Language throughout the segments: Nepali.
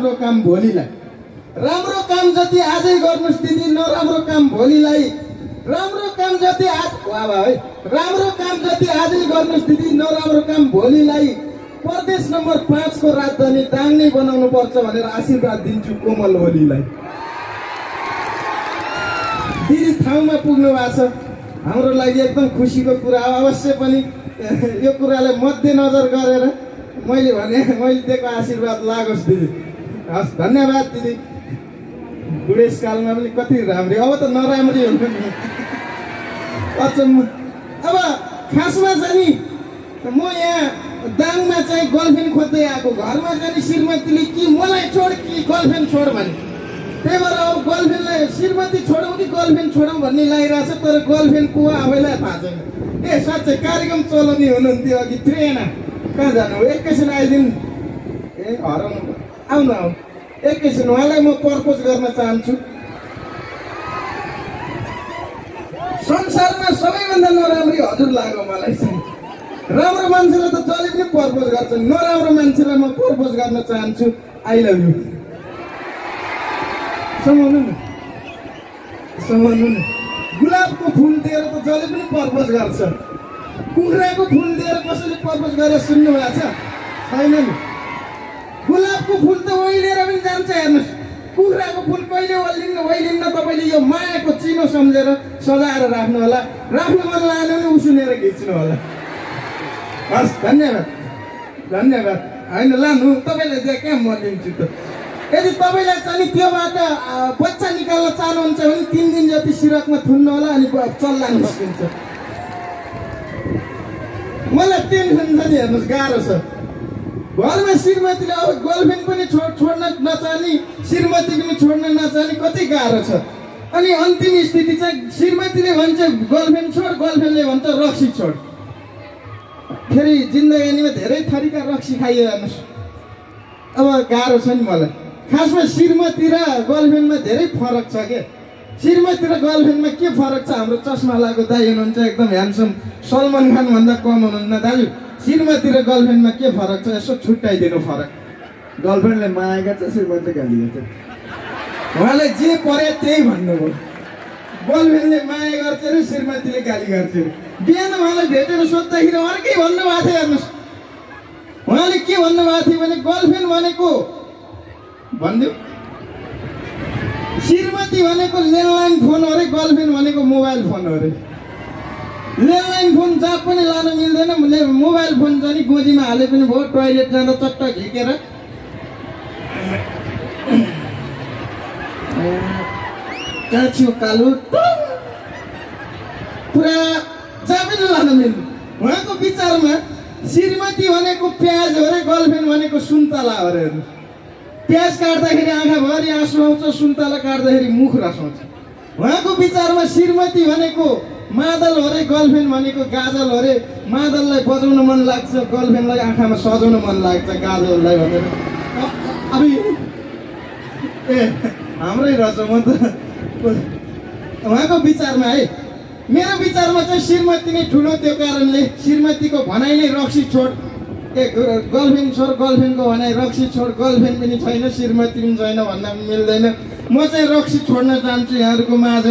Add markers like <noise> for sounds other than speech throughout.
दिदी नराम्रो काम भोलिलाई। राम्रो काम जति आजै गर्नुहोस् दिदी नराम्रो काम भोलिलाई। राम्रो काम जति आज वाह है। राम्रो काम जति आजै गर्नुहोस् दिदी नराम्रो काम भोलिलाई। प्रदेश नम्बर पाँचको राजधानी दाङ नै बनाउनु पर्छ भनेर आशीर्वाद दिन्छु कोमल ओलीलाई दिदी ठाउँमा पुग्नु भएको छ। हाम्रो लागि एकदम खुसीको कुरा हो। अवश्य पनि यो कुरालाई मध्यनजर गरेर मैले भने मैले दिएको आशीर्वाद लागोस् दिदी। हस् धन्यवाद दिदी। बुढेसकालमा पनि कति राम्री। अब त नराम्री नि। अचम्म। अब खासमा चाहिँ नि म यहाँ दाङमा चाहिँ गर्लफ्रेन्ड खोज्दै आएको। घरमा चाहिँ नि श्रीमतीले कि मलाई छोड कि गर्लफ्रेन्ड छोड भने। त्यही भएर अब गर्लफ्रेन्डलाई श्रीमती छोडौँ कि गर्लफ्रेन्ड छोडौँ भन्ने लागिरहेको छ तर गर्लफ्रेन्ड को आफैलाई थाहा छैन। ए साँच्चै कार्यक्रम चलाउने हुनुहुन्थ्यो अघि। ट्रेन कहाँ जानु? एकैछिन आइदिनु। ए हराउनु। आउनु आउनु एकैछिन उहाँलाई म प्रपोज गर्न चाहन्छु संसारमा सबैभन्दा नराम्री हजुर लाग्यो मलाई चाहिँ राम्रो मान्छेलाई त जहिले पनि प्रपोज गर्छ नराम्रो मान्छेलाई म प्रपोज गर्न चाहन्छु आई लभ यु समाउनु न न गुलाबको फुल दिएर त जसले पनि प्रपोज गर्छ कुखुराको फुल दिएर कसैले प्रपोज गरेर सुन्नु भएको छ छैन नि गुलाबको फुल त ओइलेर पनि जान्छ हेर्नुहोस्। कुखुराको फुल कहिले ओइलिन्न ओइलिन्न तपाईँले यो मायाको चिनो सम्झेर सजाएर राख्नु होला राख्नु मन लागेन भने उसिनेर खिच्नु होला हस् धन्यवाद। धन्यवाद। होइन लानु तपाईँलाई चाहिँ कहाँ म लिन्छु त। यदि तपाईँलाई चाहिँ त्योबाट बच्चा निकाल्न चाहनुहुन्छ भने तिन दिन जति सिरकमा थुन्नु होला अनि चल्ला निस्किन्छ मलाई टेन्सन छ नि हेर्नुहोस् गाह्रो छ। घरमा श्रीमतीले अब गर्लफ्रेन्ड पनि छोड छोड्न नचाहने श्रीमती पनि छोड्न नचाहने कति गाह्रो छ। अनि अन्तिम स्थिति चाहिँ श्रीमतीले भन्छ गर्लफ्रेन्ड छोड गर्लफ्रेन्डले भन्छ रक्सी छोड। फेरि जिन्दगानीमा धेरै थरीका रक्सी खाइयो हेर्नुहोस्। अब गाह्रो छ नि मलाई। खासमा श्रीमती र गर्लफ्रेन्डमा धेरै फरक छ के? श्रीमती र गर्लफ्रेन्डमा के फरक छ? हाम्रो चस्मा लगाएको दाइ हुनुहुन्छ एकदम ह्यान्डसम सलमान खानभन्दा कम हुनुहुन्न दाजु। श्रीमती र गर्लफ्रेन्डमा के फरक छ? यसो छुट्याइदिनु फरक। गर्लफ्रेन्डले माया गर्छ श्रीमती गाली गर्छ। उहाँलाई जे पर्यो त्यही भन्नुभयो। गर्लफ्रेन्डले माया गर्छ अरे श्रीमतीले गाली गर्छ। अरे बिहान उहाँलाई भेटेर सोद्धाखेरि अर्कै भन्नुभएको थियो हेर्नुहोस्। उहाँले के भन्नुभएको थियो भने गर्लफ्रेन्ड भनेको भनिदियो। श्रीमती भनेको ल्यान्डलाइन फोन हो अरे गर्लफ्रेन्ड भनेको मोबाइल फोन हो अरे। ल्यान्डलाइन फोन जहाँ पनि लान मिल्दैन। मोबाइल फोन चाहिँ नि गोजीमा हाले पनि भयो टोइलेट जाँदा चट्ट झिकेर। कहाँ थियो कालो पुरा जहाँ पनि लान मिल्नु उहाँको विचारमा श्रीमती भनेको प्याज हो अरे गर्लफ्रेन्ड भनेको सुन्तला हो अरे प्याज काट्दाखेरि आँखाभरि आँसु आउँछ सुन्तला काट्दाखेरि मुख रसाउँछ उहाँको विचारमा श्रीमती भनेको मादल हो अरे गर्लफ्रेन्ड भनेको गाजल हो अरे मादललाई बजाउन मन लाग्छ गर्लफ्रेन्डलाई आँखामा सजाउन मन लाग्छ गाजललाई भनेर। अब ए हाम्रै रहेछ म त। उहाँको विचारमा है। मेरो विचारमा चाहिँ श्रीमती नै ठुलो त्यो कारणले श्रीमतीको भनाइ नै रक्सी छोड ए गर्लफ्रेन्ड छोड गर्लफ्रेन्डको भनाइ रक्सी छोड गर्लफ्रेन्ड पनि छैन श्रीमती पनि छैन भन्न मिल्दैन। म चाहिँ रक्सी छोड्न चाहन्छु यहाँहरूको माझ।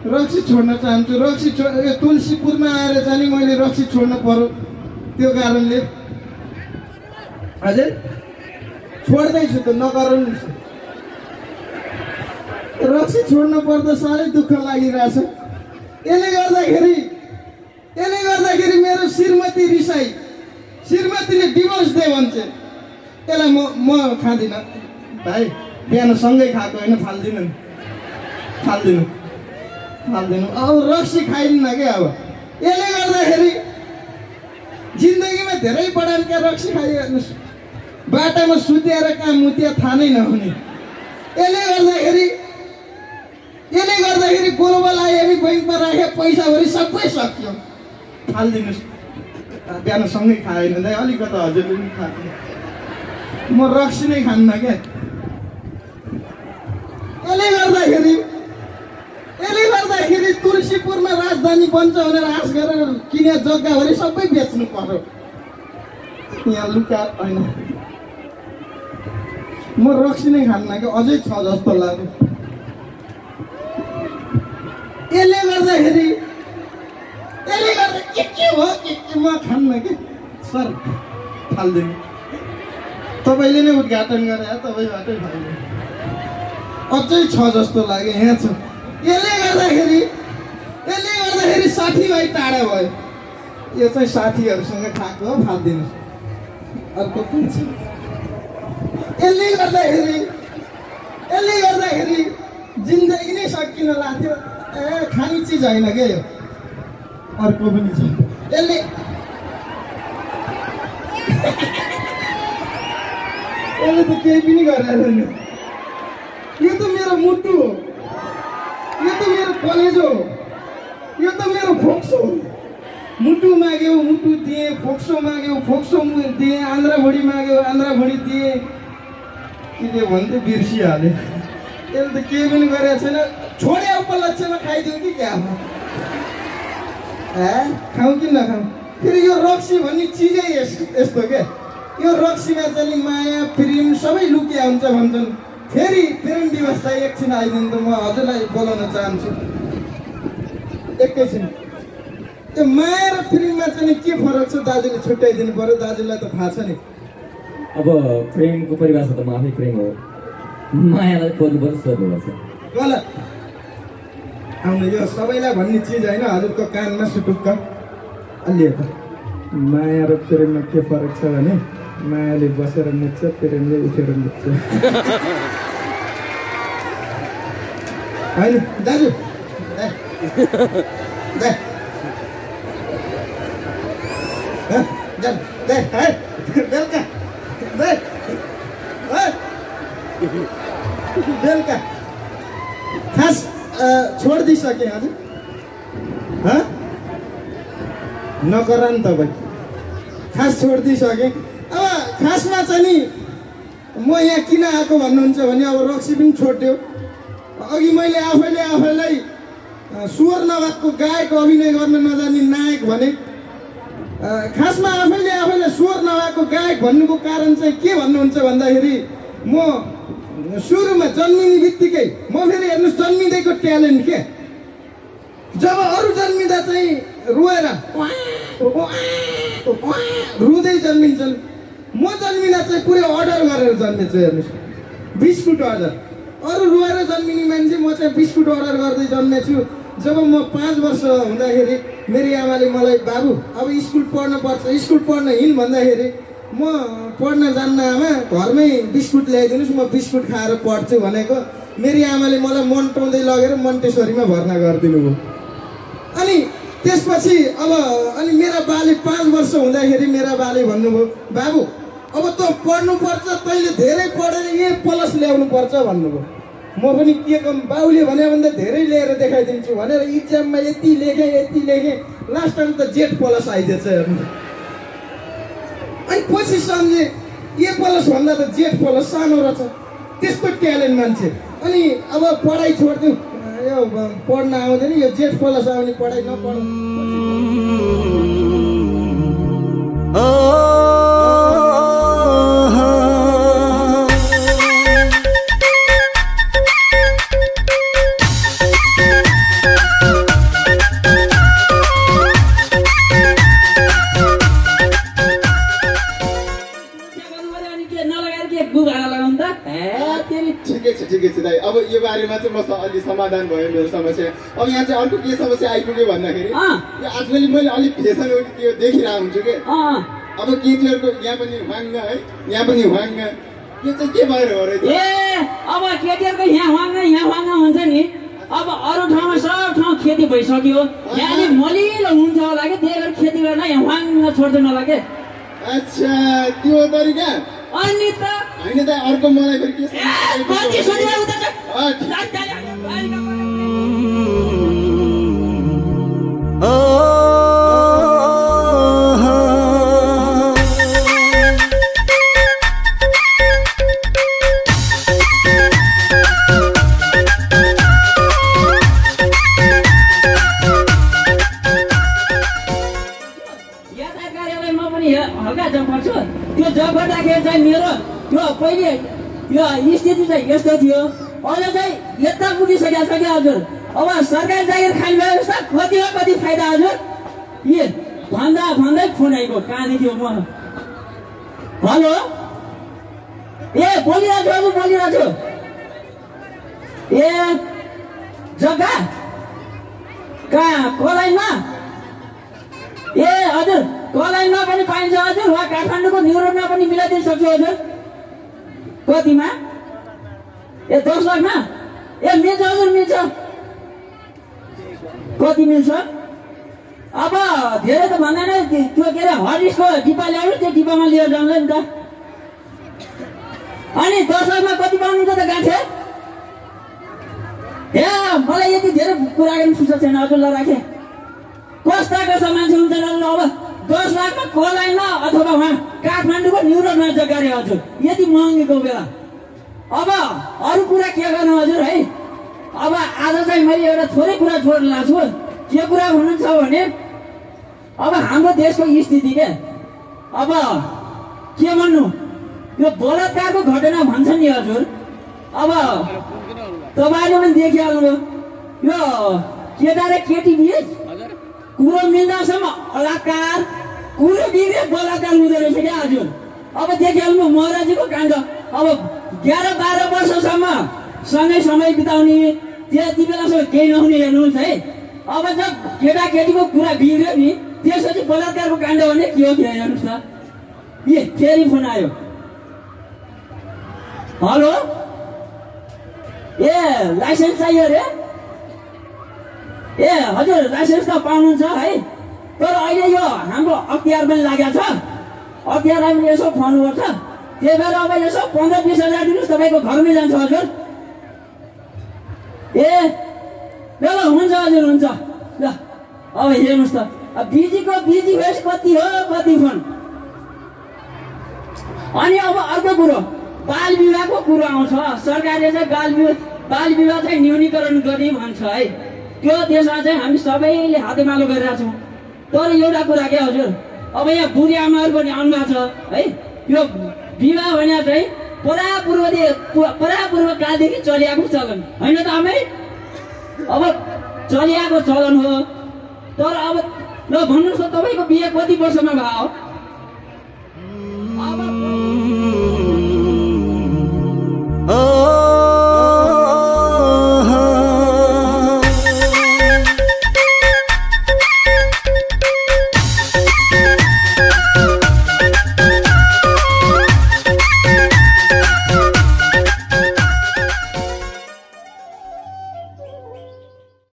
रक्सी छोड्न चाहन्छु। रक्सी छो ए, तुलसीपुरमा आएर चाहिँ मैले रक्सी छोड्नु पर्यो। त्यो कारणले हजुर? छोड्दैछु त नगराउनु रक्सी छोड्नु पर्दा साह्रै दुःख लागिरहेछ। यसले गर्दाखेरि यसले गर्दाखेरि मेरो श्रीमती रिसाई श्रीमतीले डिभोर्स दे भन्छ यसलाई म म खाँदिनँ। भाइ बिहान सँगै खाएको होइन फाल्दिनँ। फाल्दिनँ। फाल्दिनँ अब रक्सी खाइदिनँ क्या अब? यसले गर्दाखेरि जिन्दगीमा धेरै बडानका रक्सी खाइयो हेर्नुहोस् बाटामा सुतेर कहाँ मुतिया थाहा नै नहुने। यसले गर्दाखेरि यसले गर्दाखेरि ग्लोबल आइएमई ब्याङ्कमा राखे पैसाभरि सबै सकियो। हालिदिनुहोस् बिहान सँगै खाएन। दाइ अलिकति हजुरले पनि खाएको म रक्सी नै खान्न क्या। यसले गर्दाखेरि तुलसीपुरमा राजधानी बन्छ भनेर आश गरेर किने जग्गाभरि सबै बेच्नु पर्यो। यहाँ लुका होइन। म रक्सी नै खान्न कि अझै छ जस्तो लाग्यो। यसले गर्दाखेरि यसले गर्दा के के हो के के म खान्न कि? सर फाल्दैन तपाईँले नै उद्घाटन गरे तपाईँबाटै फाल्दैन अझै छ जस्तो लाग्यो। यहाँ छ। यसले गर्दाखेरि यसले गर्दाखेरि साथीभाइ टाढा भयो। यो चाहिँ साथीहरूसँग खाएको हो फालिदिनु। अर्को कुन छ? यसले गर्दाखेरि यसले गर्दाखेरि जिन्दगी नै सकिन लाग्थ्यो। ए खाने चिज होइन क्या यो? अर्को पनि छ। यसले <laughs> यसले त केही पनि गरेर छैन यो त मेरो मुटु हो। यो त मेरो कलेजो हो। यो त मेरो फोक्सो मुटु माग्यो मुटु दिएँ फोक्सो माग्यो फोक्सो दिएँ माग्यो आन्द्रा भुँडी दिएँ। के के भन्थ्यो बिर्सिहाल्यो यसले त केही पनि गरेको छैन। छोडे उपलक्ष्यमा खाइदिउँ कि क्या? खाउँ कि नखाउँ? फेरि यो रक्सी भन्ने चिजै यस यस्तो क्या यो रक्सीमा चाहिँ माया प्रेम सबै लुकिया हुन्छ भन्छन्। फेरि प्रेम व्यवस्था एकछिन आइदिनु त म हजुरलाई बोलाउन चाहन्छु। एकैछिन त्यो माया र प्रेममा चाहिँ के फरक छ? दाजुले छुट्याइदिनु पऱ्यो दाजुलाई त थाहा छ नि। अब प्रेमको परिभाषा त म आफै प्रेम हो। मायालाई खोज्नु पर्छ। सोध्नुपर्छ गलत। आउनु यो सबैलाई भन्ने चिज होइन। हजुरको कानमा सुटुक्क। अलि माया र प्रेममा के फरक छ भने मायाले बसेर मुक्छ प्रेमले उठेर मुक्छ <laughs> होइन दाजु। दे। दे, है, बेलुका दे। बेलुका खास अ, छोडिदिइसकेँ हजुर हँ नगर नि तपाईँ खास छोडिदिइसकेँ अब खासमा चाहिँ नि म यहाँ किन आएको भन्नुहुन्छ भने अब रक्सी पनि छोड्यो अघि मैले आफैले आफैलाई अ, स्वर नभएको गायक अभिनय गर्न नजाने नायक भने खासमा आफैले आफैलाई स्वर नभएको गायक भन्नुको कारण चाहिँ के भन्नुहुन्छ भन्दाखेरि म सुरुमा जन्मिने बित्तिकै म फेरि हेर्नुहोस् जन्मिँदैको ट्यालेन्ट के? जब अरू जन्मिँदा चाहिँ रोएर रुँदै जन्मिन्छन्। म जन्मिँदा चाहिँ पुरै अर्डर गरेर जन्मेछु हेर्नुहोस्। बिस्कुट अर्डर। अरू रोएर जन्मिने मान्छे म चाहिँ बिस्कुट अर्डर गर्दै जन्मेछु। जब म पाँच वर्ष हुँदाखेरि मेरी आमाले मलाई बाबु अब स्कुल पढ्न पर्छ स्कुल पढ्न हिँड भन्दाखेरि म पढ्न जान्न आमा घरमै बिस्कुट ल्याइदिनुहोस् म बिस्कुट खाएर पढ्छु भनेको। मेरी आमाले मलाई मन्टाउँदै लगेर मन्टेश्वरीमा भर्ना गरिदिनु भयो अनि त्यसपछि अब अनि मेरा बाले पाँच वर्ष हुँदाखेरि मेरा बाले भन्नुभयो बाबु अब त पढ्नुपर्छ तैँले धेरै पढेर प्लस ल्याउनु पर्छ भन्नुभयो। म पनि के कम बाउले भने भन्दा धेरै लिएर देखाइदिन्छु भनेर इक्जाममा यति लेखेँ यति लेखेँ लास्ट टाइम त जेट प्लस आइदिएछ हेर्नु। अनि पछि सम्झेँ ए प्लस भन्दा त जेट प्लस सानो रहेछ। त्यस्तो ट्यालेन्ट मान्छे। अनि अब पढाइ छोडिदिउँ यो पढ्न आउँदैन यो जेठ प्लस आउने पढाइ नपढ। ठिकै छ ठिकै छ दाइ। अब यो बारेमा चाहिँ म अलि समाधान भयो मेरो समस्या। अब यहाँ चाहिँ अर्को के समस्या आइपुग्यो भन्दाखेरि। यो आजकल मैले अलिक फेसन त्यो देखिरहेको हुन्छु कि? अब केटीहरूको यहाँ पनि ह्वाङ्ग है यहाँ पनि ह्वाङ्ग। यो चाहिँ के भएर हो रहेछ ए अब केटीहरूको यहाँ वाङ्ग यहाँ वाङ्ग हुन्छ नि। अब अरू ठाउँमा सब ठाउँ खेती भइसक्यो। यहाँ अलिक मलिलो हुन्छ होला कि? त्यही भएर खेती गर्न यहाँ वाङ्ग छोड्दैन होला के? अच्छा त्यो तरिका अनि त होइन त अर्को मलाई चाहिँ यस्तो थियो अझ चाहिँ यता पुगिसकेको छ क्या हजुर अब सरकारी जागिर खाने व्यवस्था कति हो कति फाइदा हजुर ए भन्दा भन्दै फोन आएको कहाँदेखि थियो म हेलो ए बोलिरहेको छु हजुर बोलिरहेको छु ए जग्गा कहाँ कलाइनमा ए हजुर कलाइनमा पनि पाइन्छ हजुर वा काठमाडौँको न्यु रोडमा पनि मिलाइदिनु सक्छु हजुर कतिमा ए दस लाखमा ए मिल्छ हजुर मिल्छ। कति मिल्छ? अब धेरै त भन्दैन त्यो के अरे हरिसको डिब्बा ल्याउनु त्यो डिब्बामा लिएर जान्छ नि त। अनि दस लाखमा कति पाउनुहुन्छ त गाँठे ए मलाई यति धेरै कुरा गर्ने फुर्सद छैन। हजुर ल राखेँ। कस्ता कस्ता मान्छे हुन्छ ल अब दस लाखमा कलाइमा अथवा उहाँ काठमाडौँको न्यु रोडमा जग्गा हजुर। यति महँगीको बेला। अब अरू कुरा के गर्नु हजुर है? अब आज चाहिँ मैले एउटा थोरै कुरा छोडेर लाग्छु के कुरा भन्नु छ भने अब हाम्रो देशको स्थिति के? अब के भन्नु? यो बलात्कारको घटना भन्छ नि हजुर। अब तपाईँले पनि देखिहाल्नुभयो यो केटा र केटी बिच कुरो मिल्दासम्म बलात्कार कुरो बिग्रे बलात्कार हुँदो रहेछ क्या हजुर। अब देखिहाल्नु महाराजीको काण्ड। अब एघार बाह्र वर्षसम्म सँगै समय बिताउने त्यति बेलासम्म केही नहुने हेर्नुहोस् है। अब जब केटा केटीको कुरा बिग्रियो नि त्यसपछि बलात्कारको काण्ड भने के हो कि हेर्नुहोस् त। ए फेरि फोन आयो। हेलो? ए लाइसेन्स चाहियो अरे? ए हजुर लाइसेन्स त पाउनुहुन्छ है। तर अहिले यो हाम्रो अख्तियार पनि लागेको छ। अख्तियारलाई पनि यसो खुवाउनु पर्छ त्यही भएर अब यसो पन्ध्र बिस हजार दिनुहोस् तपाईँको घरमै जान्छ हजुर। ए ल ल हुन्छ हजुर हुन्छ। ल अब हेर्नुहोस् त अब बिजीको बिजी भेस्ट कति हो कति फोन अनि अब अर्को कुरो बाल विवाहको कुरो आउँछ। सरकारले चाहिँ बाल विवाह बाल विवाह चाहिँ न्यूनीकरण गर्ने भन्छ है। त्यो त्यसमा चाहिँ हामी सबैले हातेमालो गरिरहेको छौँ। तर एउटा कुरा के हजुर अब यहाँ बुढी आमाहरू पनि आउनु छ है। यो विवाह भने चाहिँ परापूर्वदेखि परापूर्व कालदेखि चलिआएको चलन। होइन त आमै? अब चलिआएको चलन हो। तर अब ल भन्नुहोस् त तपाईँको बिहे कति वर्षमा भयो?